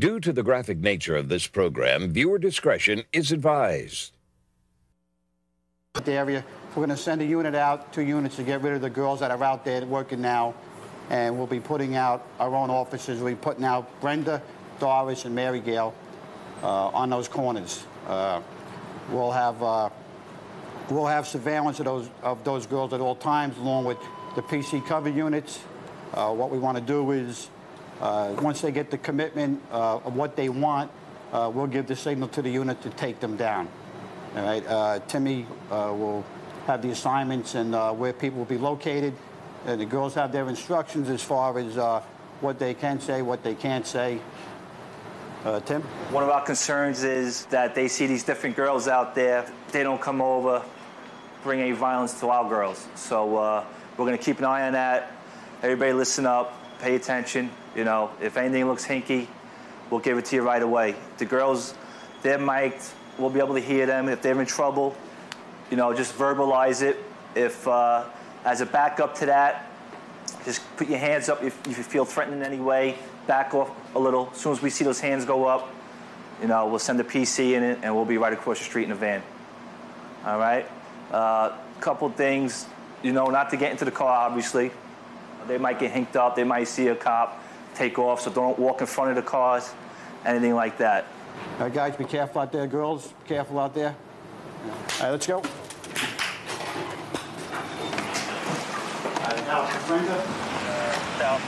Due to the graphic nature of this program, viewer discretion is advised. The area, we're going to send a unit out, two units to get rid of the girls that are out there working now, and we'll be putting out our own officers. We'll be putting out Brenda, Doris, and Mary Gale uh, on those corners. Uh, we'll have uh, we'll have surveillance of those of those girls at all times, along with the PC cover units. Uh, what we want to do is, once they get the commitment uh, of what they want, uh, we'll give the signal to the unit to take them down. All right, uh, Timmy uh, will have the assignments and uh, where people will be located. And the girls have their instructions as far as uh, what they can say, what they can't say. Uh, Tim? One of our concerns is that they see these different girls out there. They don't come over, bring any violence to our girls. So uh, we're going to keep an eye on that. Everybody listen up, pay attention. You know, if anything looks hinky, we'll give it to you right away. The girls, they're mic'd. We'll be able to hear them. If they're in trouble, you know, just verbalize it. If, uh, as a backup to that, just put your hands up if, if you feel threatened in any way. Back off a little. As soon as we see those hands go up, you know, we'll send a PC in it and we'll be right across the street in a van. All right? A uh, couple things, you know, not to get into the car, obviously. They might get hinked up. They might see a cop take off, so don't walk in front of the cars, anything like that. All right, guys, be careful out there. Girls, be careful out there. All right, let's go. Brenda? South,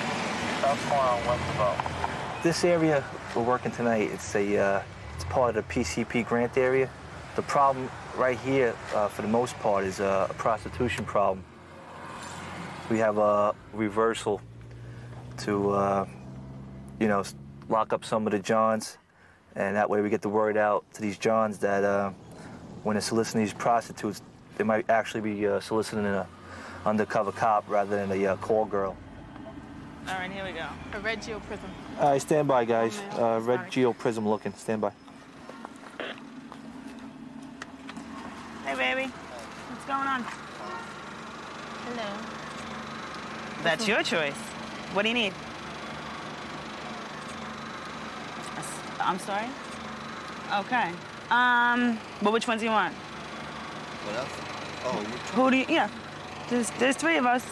south corner on West This area we're working tonight, it's a uh, it's part of the PCP grant area. The problem right here, uh, for the most part, is uh, a prostitution problem. We have a reversal to, uh, you know, lock up some of the Johns, and that way we get the word out to these Johns that uh, when they're soliciting these prostitutes, they might actually be uh, soliciting an undercover cop rather than a uh, call girl. All right, here we go. A red geo prism. All right, stand by, guys. Oh, Uh, red sorry. geo prism looking. Stand by. Hey, baby. What's going on? Hello. That's your choice. What do you need? I'm sorry? Okay. Um, but which ones do you want? What else? Oh, Who do you, yeah. There's, there's three of us.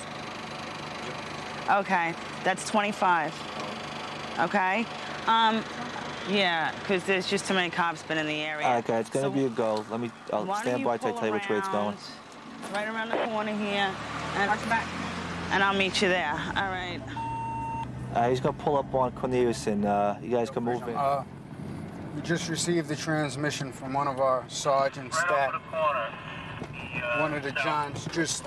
Okay, that's 25. Okay? Um, yeah, because there's just too many cops been in the area. All right, guys. It's gonna So be a go. Let me. I'll stand by till I tell you which way it's going. Right around the corner here. And, and I'll meet you there. All right. Uh, he's gonna pull up on Cornelius, and uh, you guys can move in. Uh, we just received the transmission from one of our sergeants that one of the Johns just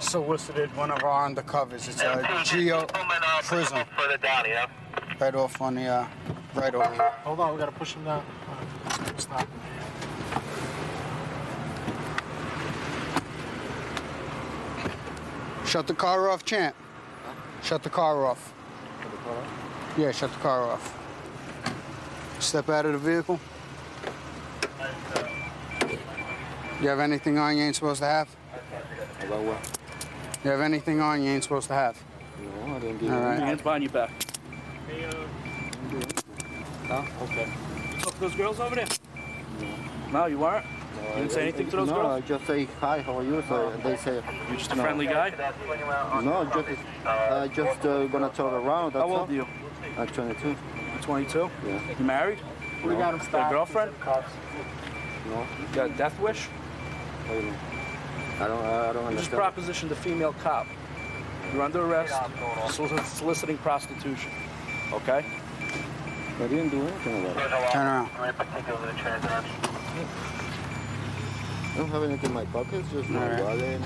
solicited one of our undercovers. It's a Geo Prism. Further down, yeah? Right off on the, uh, right over here. Hold on, we gotta push him down. Stop. Shut the car off, champ. Shut the car off. Yeah, shut the car off. Step out of the vehicle. You have anything on you ain't supposed to have? About what? You have anything on you ain't supposed to have? No, I didn't do All right. Hands behind your back. Huh? Okay. You talk to those girls over there? No, you weren't? You didn't say anything to those no, girls? I just say hi, how are you? So they say You're just a no. friendly guy? no, just uh, just uh, gonna turn around. That's How old all. are you? I'm 22. You're 22? Yeah. You married? We got him You got a girlfriend? No, You got a death wish? I don't. I don't. I don't You just propositioned a female cop. You're under arrest soliciting prostitution. Okay? I didn't do anything about it. Turn around. I don't have anything in my pockets. Just my All right. wallet.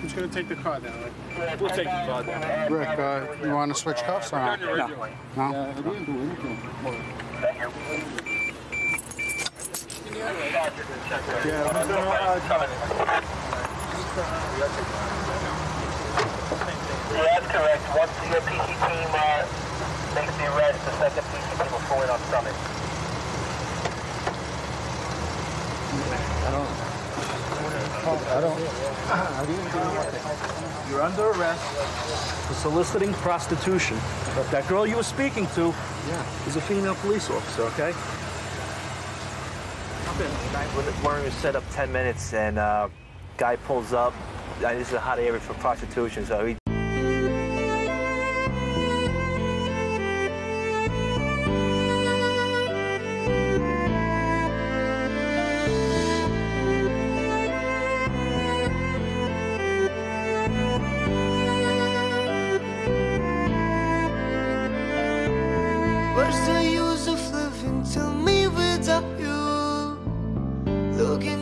Who's gonna take the car down? We'll take the car down. Rick, uh, you want to switch cuffs or not? No. No? Yeah, I didn't do anything. Yeah, who's gonna, uh, Yeah, that's correct. Once your PC team uh, makes the arrest, the second PC team will pull in on Summit. I don't. I don't. I You're under arrest for soliciting prostitution. But that girl you were speaking to Yeah. is a female police officer, okay? We're to set up 10 minutes, and uh, guy pulls up. This is a hot area for prostitution, so he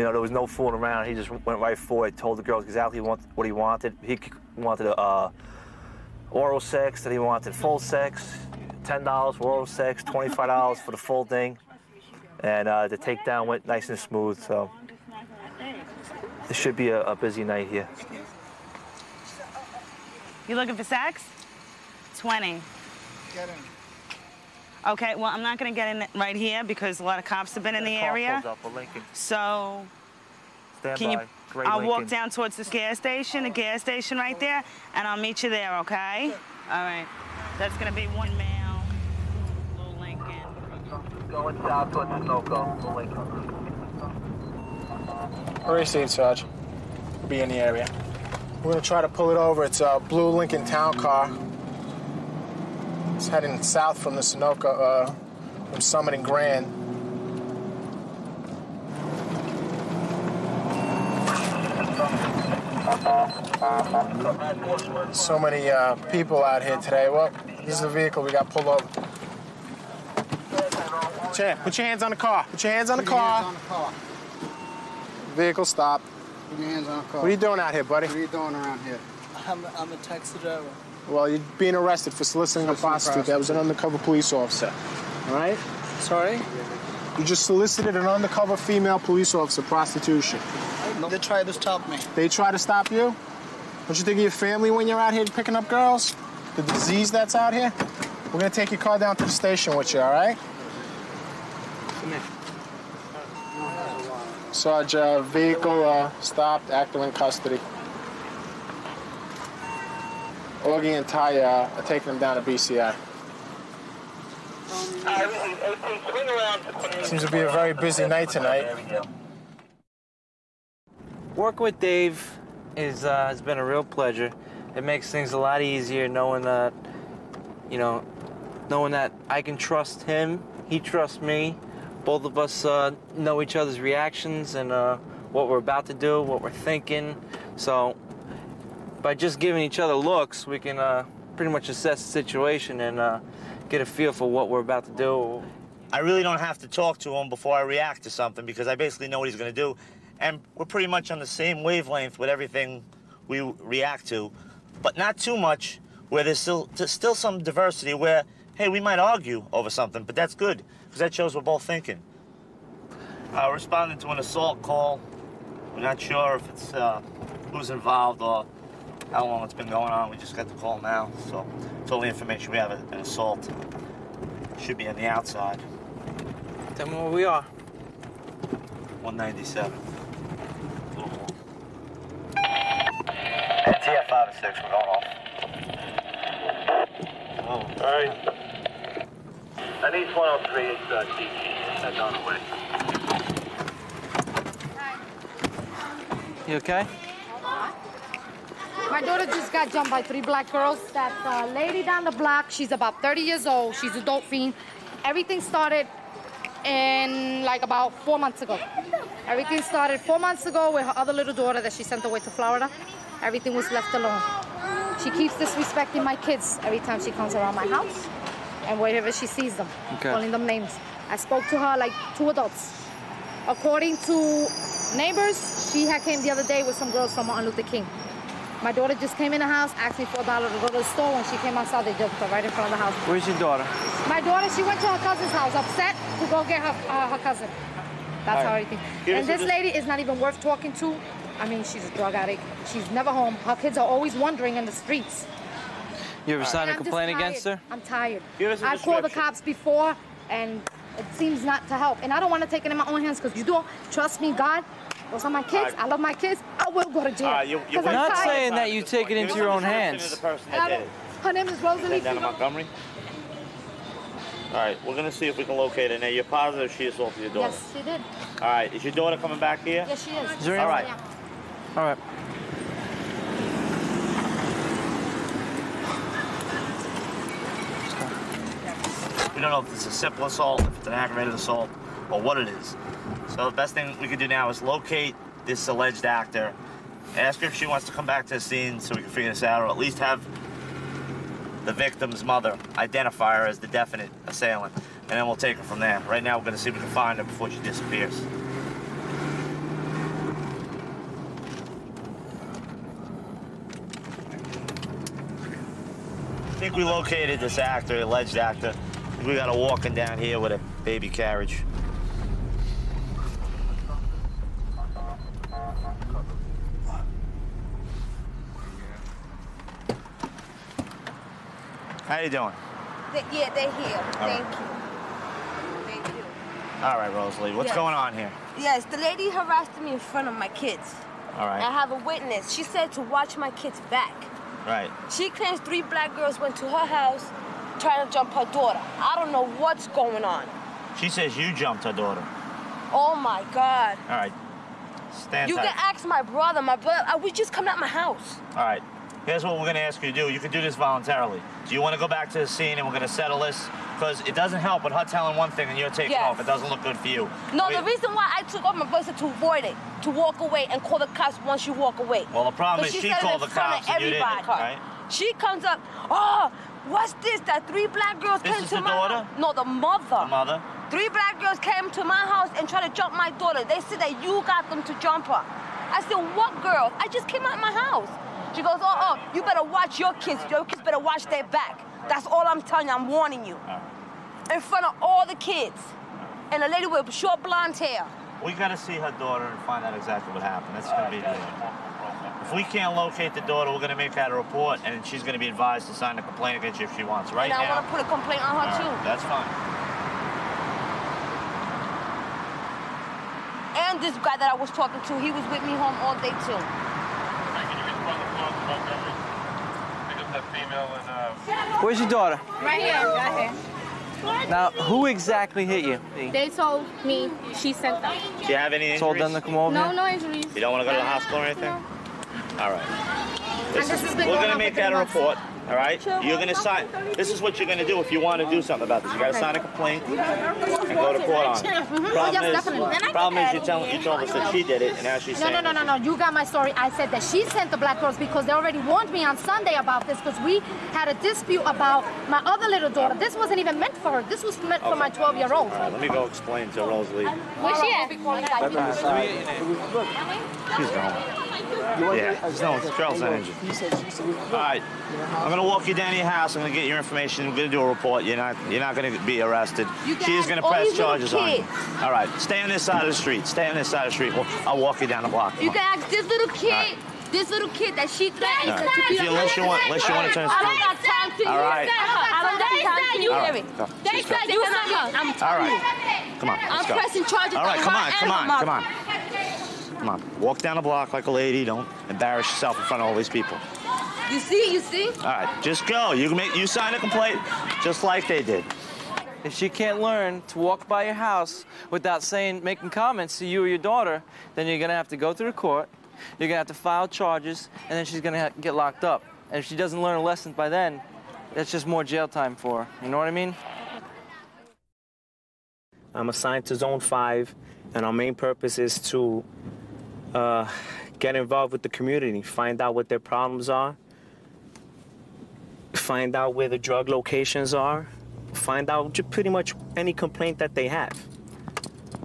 you know, there was no fooling around. He just went right for it, told the girls exactly what, what he wanted. He wanted uh, oral sex, that he wanted full sex, $10 for oral sex, $25 for the full thing. And uh, the takedown went nice and smooth, so it should be a, a busy night here. You looking for sex? 20. Get in. Okay, well, I'm not gonna get in right here because a lot of cops have been in the area. Car up, a Lincoln. So, Stand can you, by. Gray I'll walk down towards this gas station, the gas station right there, and I'll meet you there, okay? All right. That's gonna be one male, little Lincoln. Going south towards Sunoco, Lincoln. Received, Sarge. Be in the area. We're gonna try to pull it over. It's a blue Lincoln Town car. It's heading south from the Sunoco, uh, from Summit and Grand. So many uh, people out here today. Well, this is the vehicle we got pulled over. Chair, put your hands on the car. Put your hands on the car. Vehicle stop. Put your hands on the car. What are you doing out here, buddy? What are you doing around here? I'm, I'm a taxi driver. Well, you're being arrested for soliciting a prostitute. That was an undercover police officer. All right? Sorry? You just solicited an undercover female police officer prostitution. They tried to stop me. They try to stop you? Don't you think of your family when you're out here picking up girls? The disease that's out here? We're gonna take your car down to the station with you, all right? Come Sarge, uh, vehicle uh, stopped, actor in custody. Augie and Ty uh, are taking them down to BCI. Seems to be a very busy night tonight. Working with Dave is uh, has been a real pleasure. It makes things a lot easier knowing that, you know, knowing that I can trust him, he trusts me. Both of us uh, know each other's reactions and uh, what we're about to do, what we're thinking. So, by just giving each other looks, we can uh, pretty much assess the situation and uh, get a feel for what we're about to do. I really don't have to talk to him before I react to something because I basically know what he's going to do. And we're pretty much on the same wavelength with everything we react to, but not too much where there's still, there's still some diversity where, hey, we might argue over something, but that's good because that shows we're both thinking. Uh, responding to an assault call. We're not sure if it's uh, who's involved or how long it's been going on. We just got the call now, so it's all the information we have. An assault should be on the outside. Tell me where we are. 197. NTF 5 and 6, we're going off. All right. I need 103 is uh, DT. That's on the way. You okay? My daughter just got jumped by three black girls. That uh, lady down the block, she's about 30 years old. She's a dope fiend. Everything started in like about four months ago. Everything started four months ago with her other little daughter that she sent away to Florida. Everything was left alone. She keeps disrespecting my kids every time she comes around my house and wherever she sees them, Okay. calling them names. I spoke to her like two adults. According to neighbors, she had came the other day with some girls from Martin Luther King. My daughter just came in the house, asked me for a dollar to go to the store. When she came outside, they jumped her right in front of the house. Where's your daughter? My daughter, she went to her cousin's house, upset to go get her, uh, her cousin. That's All how right. everything. Give And this lady is not even worth talking to. I mean, she's a drug addict. She's never home. Her kids are always wandering in the streets. You ever signed a And I'm just complaint against her? I'm tired. Give us a I've called the cops before, and it seems not to help. And I don't want to take it in my own hands because you don't trust me, God. Those are my kids. I love my kids. I will go to jail. All right, you- you 'Cause I'm Not tired. saying that you take it into your own hands. The person And I that did don't- it. Her name is Rosalie. Is down in Montgomery? All right, we're gonna see if we can locate her. Now, you're positive she assaulted your daughter? Yes, she did. All right, is your daughter coming back here? Yes, she is. Is there All right. All right. We don't know if it's a simple assault, if it's an aggravated assault, or what it is. So the best thing we can do now is locate this alleged actor, ask her if she wants to come back to the scene so we can figure this out, or at least have the victim's mother identify her as the definite assailant, and then we'll take her from there. Right now, we're going to see if we can find her before she disappears. I think we located this actor, alleged actor. We got a walking down here with a baby carriage. How you doing? They, yeah, they're here. All Thank right. you. Thank you. All right, Rosalie, what's Yes. going on here? Yes, the lady harassed me in front of my kids. All right. I have a witness. She said to watch my kids back. Right. She claims three black girls went to her house trying to jump her daughter. I don't know what's going on. She says you jumped her daughter. Oh my God. All right. Stand you tight. can ask my brother. My brother, uh, I was just coming out my house. All right. Here's what we're going to ask you to do. You can do this voluntarily. Do you want to go back to the scene and we're going to settle this? Because it doesn't help with her telling one thing and you're taking Yes. off. It doesn't look good for you. No, We- the reason why I took off my brother to avoid it, to walk away and call the cops once you walk away. Well, the problem is she it called the cops and you didn't, everybody. right? She comes up, oh, what's this? That three black girls This came to my daughter? house. No, the mother. The mother? Three black girls came to my house and tried to jump my daughter. They said that you got them to jump her. I said, what girls? I just came out of my house. She goes, oh, oh, you better watch your kids. Your kids better watch their back. That's all I'm telling you. I'm warning you. In front of all the kids. And a lady with short blonde hair. We got to see her daughter and find out exactly what happened. That's going to be the. If we can't locate the daughter, we're going to make that a report, and she's going to be advised to sign a complaint against you if she wants. Right and I now. want to put a complaint on her, All too. that's fine. And this guy that I was talking to, he was with me home all day, too. Uh, Where's your daughter? Right here. Right Now, who exactly hit you? They told me she sent them. Do you have any injuries? Told them to come over No, here? no injuries. You don't want to go to the hospital or anything? All right. This this is, we're going going to make that a three months. report. All right. You're going to sign. This is what you're going to do if you want to do something about this. You got to sign a complaint and go to court on it. Mhm. Problem is, problem is you tell you told us that she did it, and now she's No, saying no, no, no, no. You got my story. I said that she sent the black girls because they already warned me on Sunday about this because we had a dispute about my other little daughter. This wasn't even meant for her. This was meant for my 12 year old. All right. Let me go explain to Rosalie. Where's she at? She's gone. Yeah, no, it's Charles Energy. All right, I'm gonna walk you down to your house. I'm gonna get your information. I'm gonna do a report. You're not, you're not gonna be arrested. You She's gonna press charges on you. All right, stay on this side of the street. Stay on this side of the street. I'll walk you down the block. You can ask this little kid, this little kid that she threatened All to right. be If you- unless you want- unless you want to turn- I don't got time to All you. right. I don't got time to you. All hear right, me? go. They Just go. said you sent her. I'm All telling right, you. come on. I'm pressing charges All right, on come on, come on, come on. Come on, walk down the block like a lady. Don't embarrass yourself in front of all these people. You see, you see? All right, just go. You can make, you sign a complaint, just like they did. If she can't learn to walk by your house without saying, making comments to you or your daughter, then you're gonna have to go to the court. You're gonna have to file charges, and then she's gonna ha- get locked up. And if she doesn't learn a lesson by then, that's just more jail time for her. You know what I mean? I'm assigned to Zone 5, and our main purpose is to uh, get involved with the community, find out what their problems are, find out where the drug locations are, find out pretty much any complaint that they have.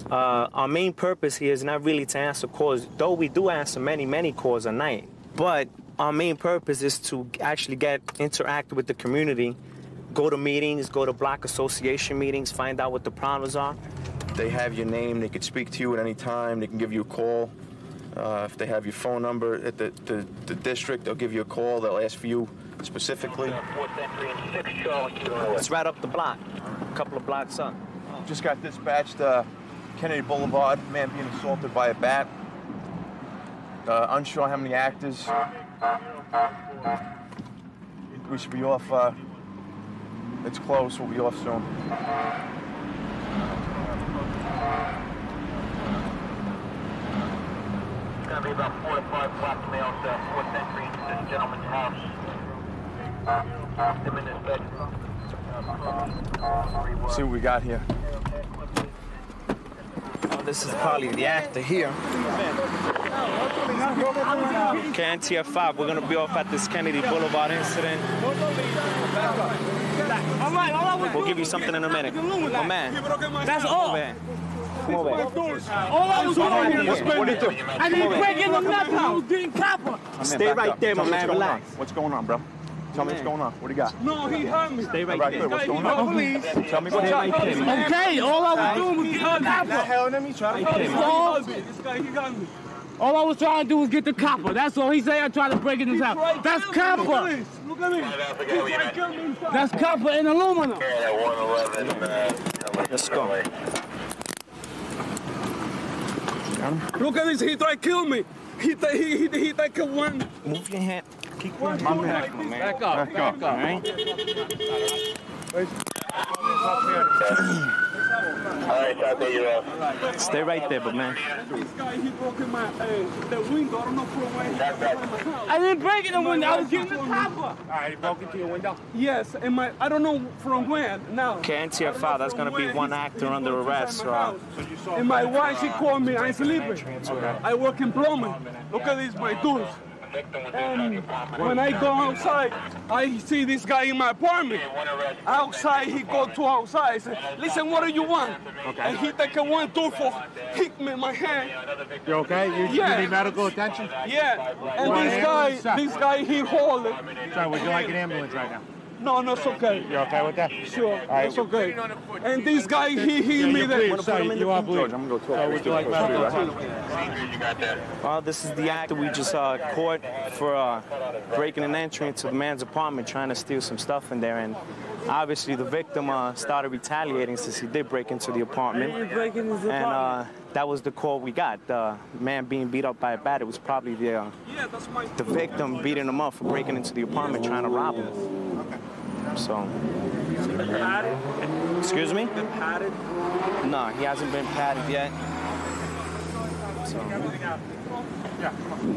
Uh, our main purpose here is not really to answer calls, though we do answer many, many calls a night. But our main purpose is to actually get interact with the community, go to meetings, go to block association meetings, find out what the problems are. They have your name. They could speak to you at any time. They can give you a call. Uh, if they have your phone number at the, the, the district, they'll give you a call. They'll ask for you specifically. It's right up the block, a couple of blocks up. Just got dispatched uh, Kennedy Boulevard. Man being assaulted by a bat. Uh, unsure how many actors. We should be off. Uh, it's close. We'll be off soon. It's gonna be about four to five black males, uh, fourth entry into this gentleman's house. Them in this bed. See what we got here. Oh, this is probably the actor here. KNTF 5, we're gonna be off at this Kennedy Boulevard incident. We'll give you something in a minute. My man. That's all. over here. Come over. All I was doing here was What did you do? I didn't break in the meth house. I was getting copper. Stay right there, my man. What's going on? Relax. What's going on, bro? Tell me what's going on. What do you got? No, he hurt me. Stay right Right there. there. What's going on? police. Tell me what's Stay right there, man. Okay, all I was doing was getting the copper. hell me. Try That's all. This guy, he got me. All I was trying to do was get the copper. That's all. He said I tried to break in his house. That's copper. Look at me. That's copper and aluminum. Let's go. Look at this. He tried to kill me. He th- he he he tried to kill one. Move your hand. Keep your One hand back, like man. Back up. Back Back up. up. All right? Stay right there, but man. This guy, he broke my uh, the window. I don't know from where. I didn't break it the window. I was getting the copper. All right, he broke into your window. Yes, and my I don't know from where. Now. can't KNTF 5, that's gonna be one actor under arrest. Uh, And my wife, she called me. I'm sleeping. I work in plumbing. Look at these, my tools. And when I go outside, I see this guy in my apartment. Outside, he go to outside. I say, listen, what do you want? Okay. And he take a one for hit me in my hand. You okay? You, Yeah. you need medical attention? Yeah. And this guy, this guy, he hold it. Sorry, would you like an ambulance right now? No, no, it's okay. You're okay with that? Sure, right. it's okay. And this guy, he hit Yeah, me there. bleeding. Sorry, you are bleeding. I'm gonna go So talk. would you like medical attention? well, this is the actor we just uh, caught for uh, breaking an entry into the man's apartment, trying to steal some stuff in there. And obviously, the victim uh, started retaliating since he did break into the apartment. breaking his And uh, that was the call we got. The man being beat up by a bat. It was probably the uh, Yeah, that's my the victim beating him up for breaking into the apartment, trying to rob him. So, Patted? excuse me? Been patted? No, he hasn't been patted yet. So.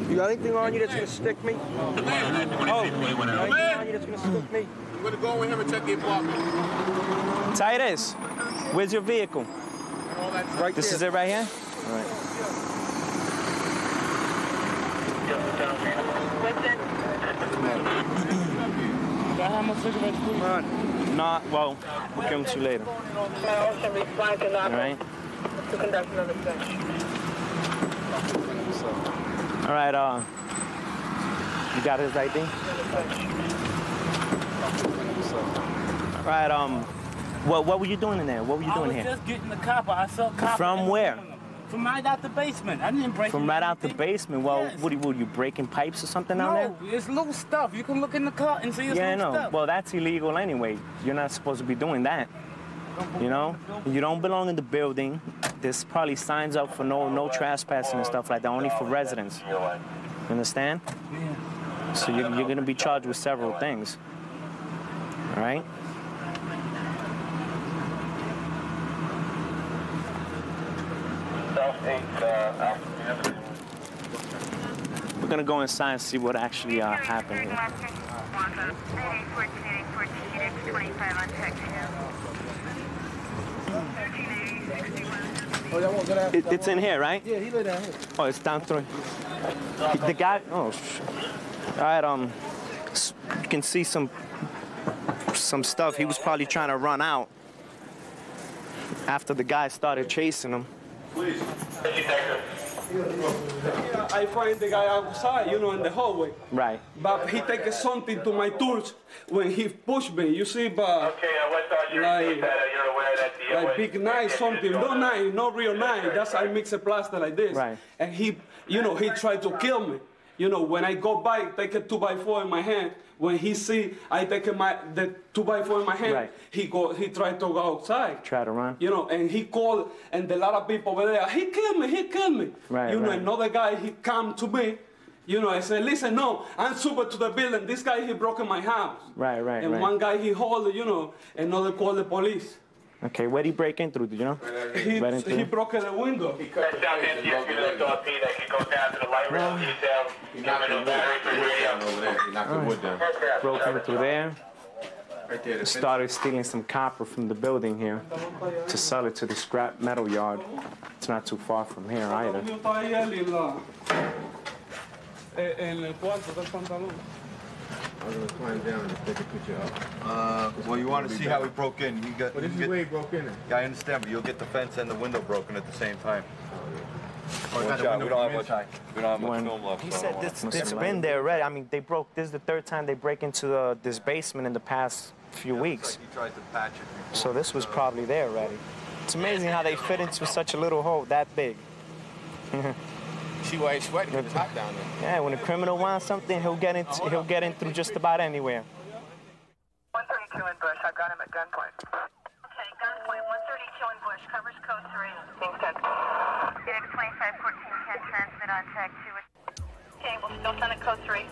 You got anything on you that's gonna stick me? Oh, you got anything on you that's gonna stick me? I'm gonna go with him and check the apartment. Titus, where's your vehicle? Right This there. is it right here? All right. Do I have my cigarettes, please? Well, we'll come to you later. All right? To conduct another search. All right, uh, you got his ID? All right, um, what, what were you doing in there? What were you I doing was here? just getting the copper. I saw copper. From where? From right out the basement. I didn't break From right out the basement. Well, what, are you, what, are you breaking pipes or something down there? No, it's little stuff. You can look in the car and see it's Yeah, I little know. stuff. Well, that's illegal anyway. You're not supposed to be doing that. You know, you don't belong in the building. There's probably signs up for no no trespassing and stuff like that, only for residents. You understand? Yeah. So you're, you're gonna be charged with several things. All right? South 8, uh, Alpha. We're gonna go inside and see what actually uh, happened here. It, it's in here, right? Yeah, he lay down here. Oh, it's down through. The guy. Oh, sh- all right. Um, you can see some some stuff. He was probably trying to run out after the guy started chasing him. Yeah, I find the guy outside, you know, in the hallway. Right. But he take something to my tools when he push me. You see, but like, like big knife, something, no knife, no real knife. That's I mix a plaster like this. Right. And he, you know, he tried to kill me. You know, when I go by, take a two by four in my hand. When he see I take my the two by four in my hand, Right. he go, he tried to go outside. Try to run. You know, and he called, and a lot of people over there, he killed me, he killed me. Right, you know, right. another guy, he come to me. You know, I said, listen, no, I'm super to the building. This guy, he broke in my house. Right, right, And right. one guy, he hold, you know, another call the police. Okay, where'd he break in through? Do you know? He, Right into he broke the window. Down to the lift off P that can go down to the light rail detail. Give me the battery for radio. over there. He knocked the wood down. Broke in through there. Right there. Started stealing some copper from the building here to sell it to the scrap metal yard. It's not too far from here either. Yo estaba ahí él en la- en el cuarto del pantalón. I'm gonna climb down and take a picture of. Uh, well, you want to see how he broke in. He got. But this is get- where he broke in. Yeah, I understand, but you'll get the fence and the window broken at the same time. Oh, Watch got out, we don't have much. We don't have much film left. He so said don't this, it's been there already. I mean, they broke. This is the third time they break into uh, this basement in the past few weeks. He tried to patch it. So this was probably there already. It's amazing how they fit into such a little hole that big. See why he's sweating? It's hot down there. Yeah, when a criminal wants something, he'll get in. He'll get in through just about anywhere. 132 in Bush. I've got him at gunpoint. Okay, gunpoint 132 in Bush. Covers code 3. Thanks, 10. Phoenix 2514 can transmit on tag 2. Okay, we'll still send it code 3.